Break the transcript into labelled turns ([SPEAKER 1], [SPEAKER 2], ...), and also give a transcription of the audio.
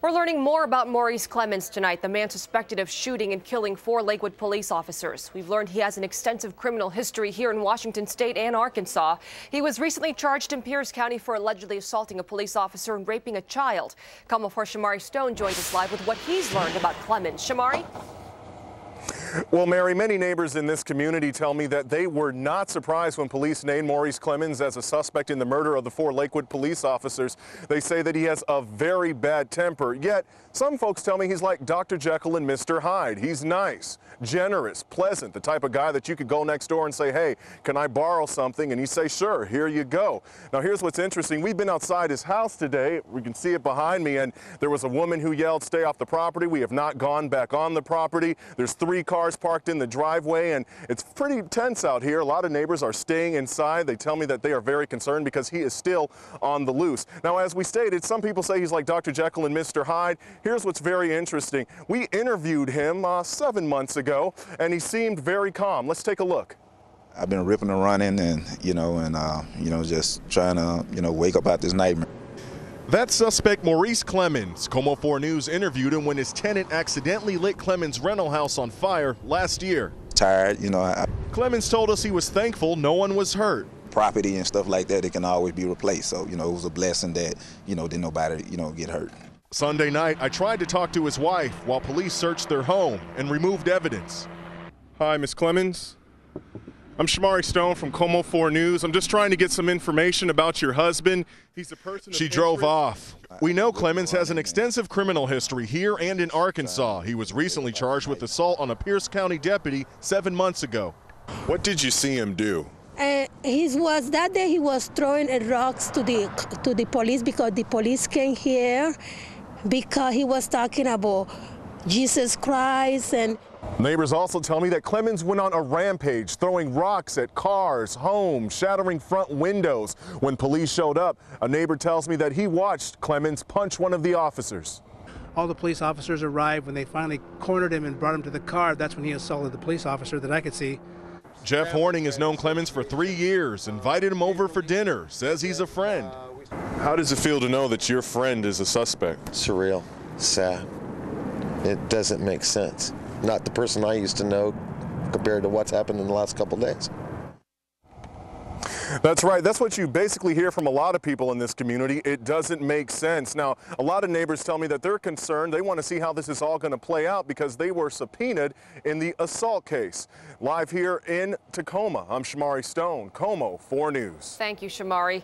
[SPEAKER 1] We're learning more about Maurice Clemmons tonight, the man suspected of shooting and killing four Lakewood police officers. We've learned he has an extensive criminal history here in Washington state and Arkansas. He was recently charged in Pierce County for allegedly assaulting a police officer and raping a child. 4 Shomari Stone joins us live with what he's learned about Clemmons. Shomari?
[SPEAKER 2] Well, Mary, many neighbors in this community tell me that they were not surprised when police named Maurice Clemmons as a suspect in the murder of the four Lakewood police officers. They say that he has a very bad temper, yet some folks tell me he's like Dr. Jekyll and Mr. Hyde. He's nice, generous, pleasant, the type of guy that you could go next door and say, hey, can I borrow something? And he say, sure, here you go. Now, here's what's interesting. We've been outside his house today. We can see it behind me, and there was a woman who yelled, stay off the property. We have not gone back on the property. There's three cars cars parked in the driveway, and it's pretty tense out here. A lot of neighbors are staying inside. They tell me that they are very concerned because he is still on the loose. Now, as we stated, some people say he's like Dr. Jekyll and Mr. Hyde. Here's what's very interesting. We interviewed him uh, seven months ago, and he seemed very calm. Let's take a look.
[SPEAKER 3] I've been ripping and running and, you know, and, uh, you know, just trying to, you know, wake up out this nightmare.
[SPEAKER 2] That suspect Maurice Clemmons, KOMO 4 News interviewed him when his tenant accidentally lit Clemmons' rental house on fire last year.
[SPEAKER 3] Tired, you know. I,
[SPEAKER 2] Clemmons told us he was thankful no one was hurt.
[SPEAKER 3] Property and stuff like that, it can always be replaced. So, you know, it was a blessing that, you know, didn't nobody, you know, get hurt.
[SPEAKER 2] Sunday night, I tried to talk to his wife while police searched their home and removed evidence. Hi, Miss Clemmons. I'm Shomari Stone from KOMO 4 News. I'm just trying to get some information about your husband. He's a person. She drove off. We know Clemmons has an extensive criminal history here and in Arkansas. He was recently charged with assault on a Pierce County deputy seven months ago. What did you see him do?
[SPEAKER 4] Uh, he was that day he was throwing rocks to the to the police because the police came here because he was talking about Jesus Christ and
[SPEAKER 2] Neighbors also tell me that Clemmons went on a rampage, throwing rocks at cars, homes, shattering front windows. When police showed up, a neighbor tells me that he watched Clemmons punch one of the officers.
[SPEAKER 5] All the police officers arrived when they finally cornered him and brought him to the car. That's when he assaulted the police officer that I could see.
[SPEAKER 2] Jeff Horning has known Clemmons for three years, invited him over for dinner, says he's a friend. How does it feel to know that your friend is a suspect?
[SPEAKER 6] Surreal, sad. It doesn't make sense not the person I used to know compared to what's happened in the last couple days.
[SPEAKER 2] That's right. That's what you basically hear from a lot of people in this community. It doesn't make sense. Now, a lot of neighbors tell me that they're concerned. They want to see how this is all going to play out because they were subpoenaed in the assault case. Live here in Tacoma, I'm Shomari Stone, KOMO 4 News.
[SPEAKER 1] Thank you, Shomari.